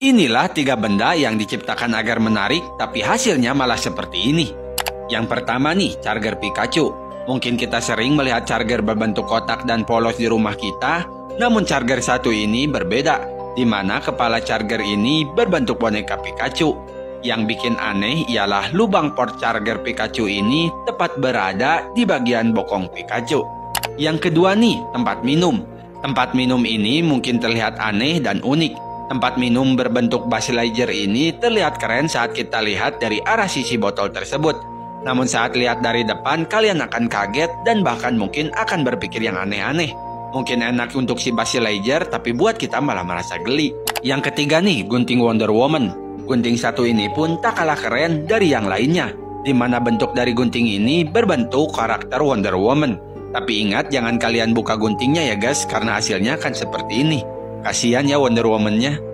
Inilah tiga benda yang diciptakan agar menarik, tapi hasilnya malah seperti ini. Yang pertama nih, charger Pikachu. Mungkin kita sering melihat charger berbentuk kotak dan polos di rumah kita, namun charger satu ini berbeda, di mana kepala charger ini berbentuk boneka Pikachu. Yang bikin aneh ialah lubang port charger Pikachu ini tepat berada di bagian bokong Pikachu. Yang kedua nih, tempat minum. Tempat minum ini mungkin terlihat aneh dan unik, Tempat minum berbentuk Basilager ini terlihat keren saat kita lihat dari arah sisi botol tersebut. Namun saat lihat dari depan, kalian akan kaget dan bahkan mungkin akan berpikir yang aneh-aneh. Mungkin enak untuk si Basilager, tapi buat kita malah merasa geli. Yang ketiga nih, gunting Wonder Woman. Gunting satu ini pun tak kalah keren dari yang lainnya, di mana bentuk dari gunting ini berbentuk karakter Wonder Woman. Tapi ingat jangan kalian buka guntingnya ya guys, karena hasilnya akan seperti ini. Kasihan ya Wonder Woman-nya.